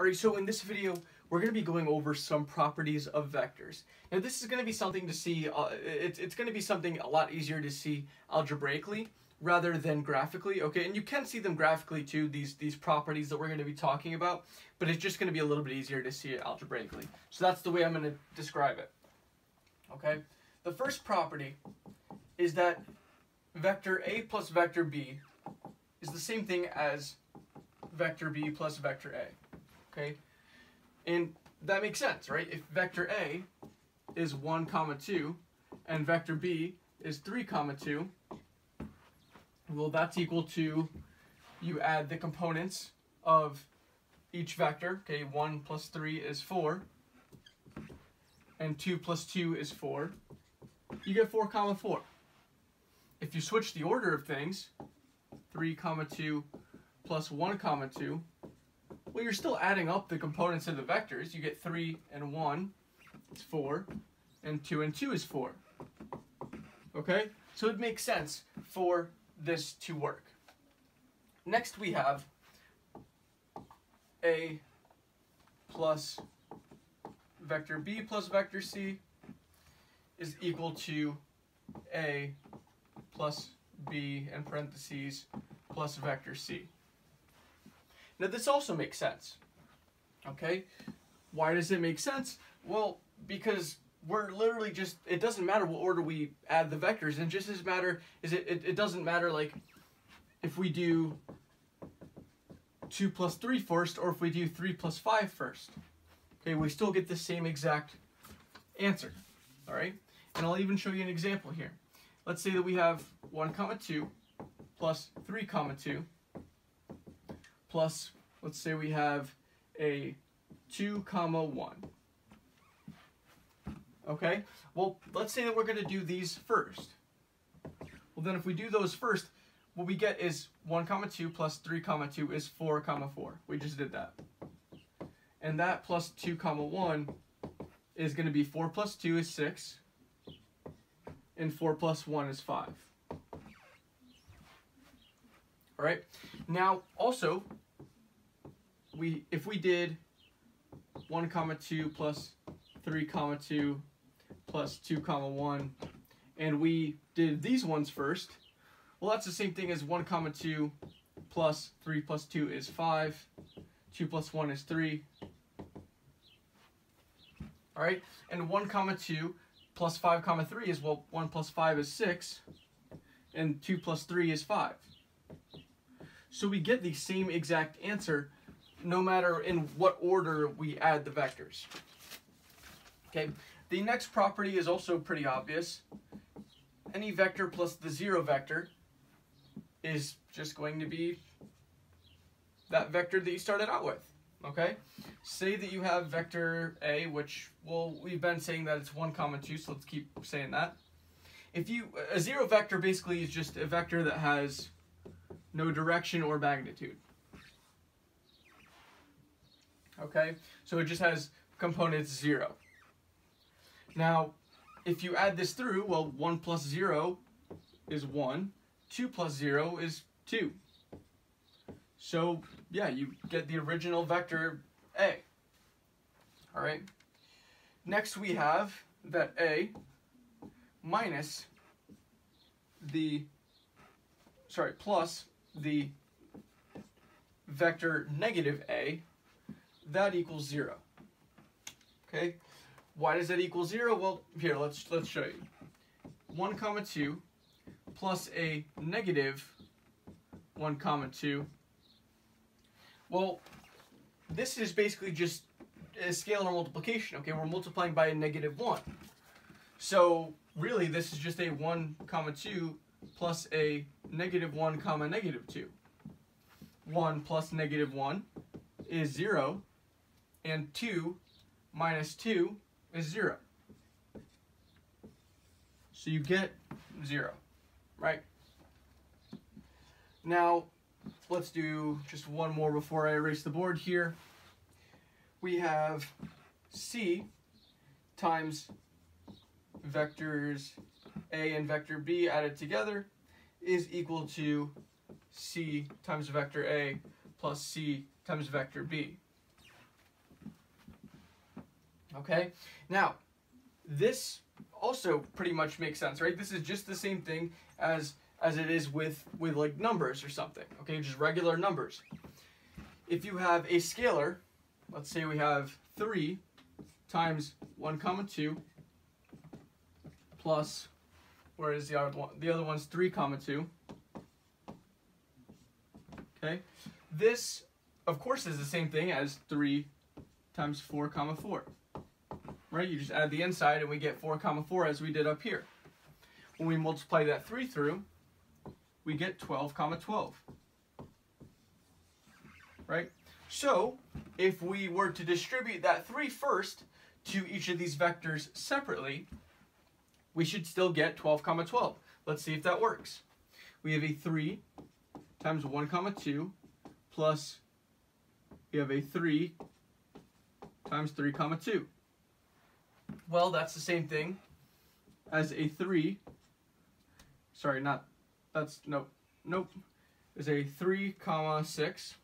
Alright, so in this video, we're going to be going over some properties of vectors. Now this is going to be something to see, uh, it's, it's going to be something a lot easier to see algebraically rather than graphically, okay? And you can see them graphically too, these, these properties that we're going to be talking about, but it's just going to be a little bit easier to see it algebraically. So that's the way I'm going to describe it, okay? The first property is that vector A plus vector B is the same thing as vector B plus vector A okay? And that makes sense, right? If vector A is 1 comma 2 and vector B is 3 comma 2, well that's equal to, you add the components of each vector, okay, 1 plus 3 is 4, and 2 plus 2 is 4, you get 4 comma 4. If you switch the order of things, 3 comma 2 plus 1 comma 2 well, you're still adding up the components of the vectors. You get 3 and 1 is 4, and 2 and 2 is 4. Okay? So it makes sense for this to work. Next we have A plus vector B plus vector C is equal to A plus B in parentheses plus vector C. Now this also makes sense. Okay? Why does it make sense? Well, because we're literally just, it doesn't matter what order we add the vectors and just as matter is it, it, it doesn't matter like if we do 2 plus 3 first or if we do 3 plus 5 first. Okay, we still get the same exact answer. Alright? And I'll even show you an example here. Let's say that we have 1 comma 2 plus 3 comma 2 plus, let's say we have a 2 comma 1. Okay, well, let's say that we're going to do these first. Well, then if we do those first, what we get is 1 comma 2 plus 3 comma 2 is 4 comma 4. We just did that. And that plus 2 comma 1 is going to be 4 plus 2 is 6. And 4 plus 1 is 5. All right. Now, also, we if we did 1 comma 2 plus 3 comma 2 plus 2 comma 1 and we did these ones first well that's the same thing as 1 comma 2 plus 3 plus 2 is 5 2 plus 1 is 3 alright and 1 comma 2 plus 5 comma 3 is well 1 plus 5 is 6 and 2 plus 3 is 5 so we get the same exact answer no matter in what order we add the vectors. Okay, the next property is also pretty obvious. Any vector plus the zero vector is just going to be that vector that you started out with. Okay, say that you have vector A, which, well, we've been saying that it's 1 comma 2, so let's keep saying that. If you, a zero vector basically is just a vector that has no direction or magnitude okay? So it just has components 0. Now, if you add this through, well, 1 plus 0 is 1, 2 plus 0 is 2. So, yeah, you get the original vector A. All right. Next we have that A minus the, sorry, plus the vector negative A that equals zero. Okay, why does that equal zero? Well, here, let's, let's show you. 1 comma 2 plus a negative 1 comma 2. Well, this is basically just a scalar multiplication, okay? We're multiplying by a negative 1. So, really, this is just a 1 comma 2 plus a negative 1 comma negative 2. 1 plus negative 1 is 0, and 2 minus 2 is 0. So you get 0, right? Now, let's do just one more before I erase the board here. We have C times vectors A and vector B added together is equal to C times vector A plus C times vector B. Okay, now this also pretty much makes sense, right? This is just the same thing as as it is with with like numbers or something. Okay, just regular numbers. If you have a scalar, let's say we have three times one comma two plus, whereas the other one the other one's three comma two. Okay, this of course is the same thing as three times four comma four right? You just add the inside and we get 4 comma 4 as we did up here. When we multiply that 3 through, we get 12 comma 12. Right? So, if we were to distribute that 3 first to each of these vectors separately, we should still get 12 comma 12. Let's see if that works. We have a 3 times 1 comma 2 plus we have a 3 times 3 comma 2. Well, that's the same thing as a 3. Sorry, not, that's, nope, nope. Is a 3 comma 6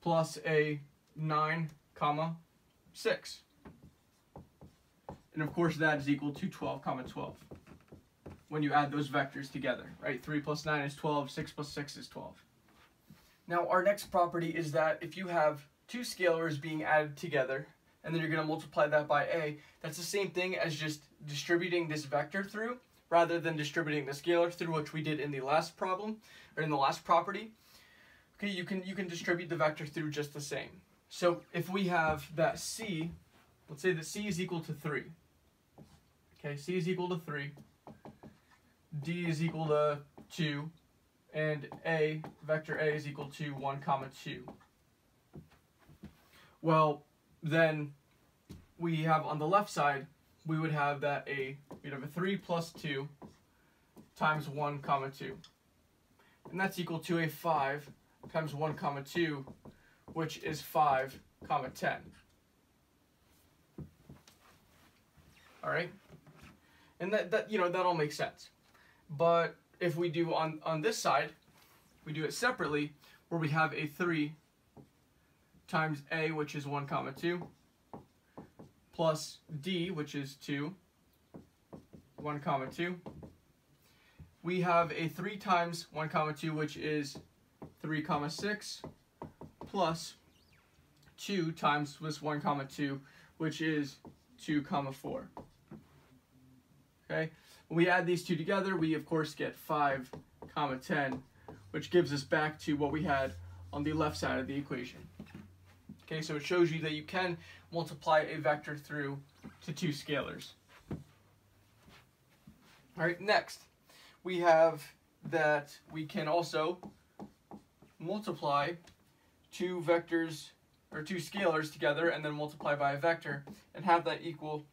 plus a 9 comma 6. And of course that is equal to 12 comma 12 when you add those vectors together, right? 3 plus 9 is 12, 6 plus 6 is 12. Now our next property is that if you have two scalars being added together, and then you're going to multiply that by a, that's the same thing as just distributing this vector through rather than distributing the scalar through, which we did in the last problem, or in the last property. Okay, you can, you can distribute the vector through just the same. So if we have that c, let's say that c is equal to 3. Okay, c is equal to 3, d is equal to 2, and a, vector a is equal to 1 comma 2. Well, then we have on the left side, we would have that a, we'd have a 3 plus 2 times 1 comma 2. And that's equal to a 5 times 1 comma 2, which is 5 comma 10. All right? And that, that, you know, that all makes sense. But if we do on, on this side, we do it separately, where we have a 3 times a, which is 1 comma 2, plus d, which is 2, 1 comma 2. We have a 3 times 1 comma 2, which is 3 comma 6, plus 2 times this 1 comma 2, which is 2 comma 4. Okay, when we add these two together, we of course get 5 comma 10, which gives us back to what we had on the left side of the equation. Okay, so it shows you that you can multiply a vector through to two scalars. All right, next we have that we can also multiply two vectors or two scalars together and then multiply by a vector and have that equal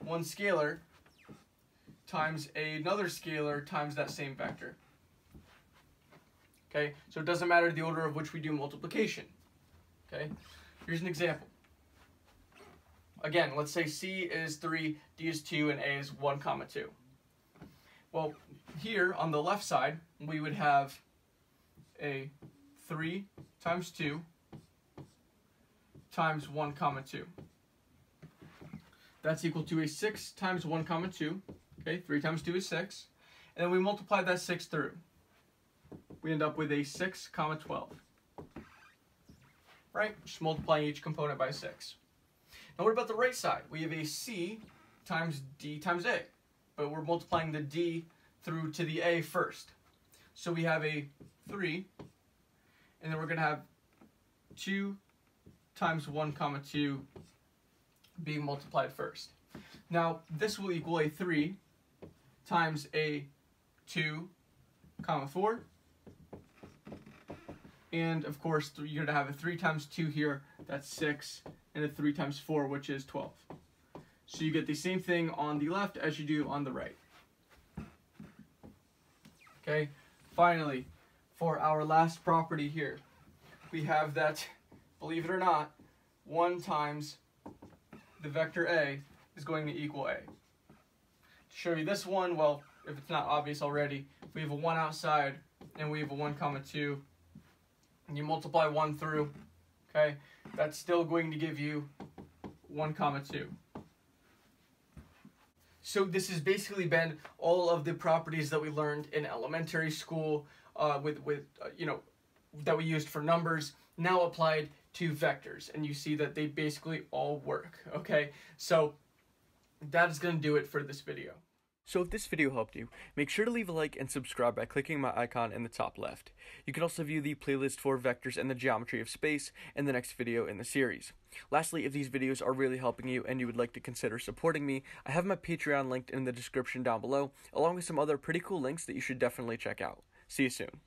one scalar times another scalar times that same vector. Okay, so it doesn't matter the order of which we do multiplication. Okay, here's an example. Again, let's say C is 3, D is 2, and A is 1 comma 2. Well, here on the left side, we would have a 3 times 2 times 1 comma 2. That's equal to a 6 times 1 comma 2. Okay, 3 times 2 is 6. And then we multiply that 6 through. We end up with a 6 comma 12 right? Just multiplying each component by 6. Now what about the right side? We have a c times d times a, but we're multiplying the d through to the a first. So we have a 3, and then we're going to have 2 times 1 comma 2 being multiplied first. Now this will equal a 3 times a 2 comma 4 and of course, you're going to have a 3 times 2 here, that's 6, and a 3 times 4, which is 12. So you get the same thing on the left as you do on the right. Okay, finally, for our last property here, we have that, believe it or not, 1 times the vector A is going to equal A. To show you this one, well, if it's not obvious already, we have a 1 outside, and we have a 1 comma 2 and you multiply 1 through, okay, that's still going to give you 1 comma 2. So this has basically been all of the properties that we learned in elementary school uh, with, with uh, you know, that we used for numbers, now applied to vectors. And you see that they basically all work, okay? So that is going to do it for this video. So if this video helped you, make sure to leave a like and subscribe by clicking my icon in the top left. You can also view the playlist for vectors and the geometry of space in the next video in the series. Lastly, if these videos are really helping you and you would like to consider supporting me, I have my Patreon linked in the description down below, along with some other pretty cool links that you should definitely check out. See you soon.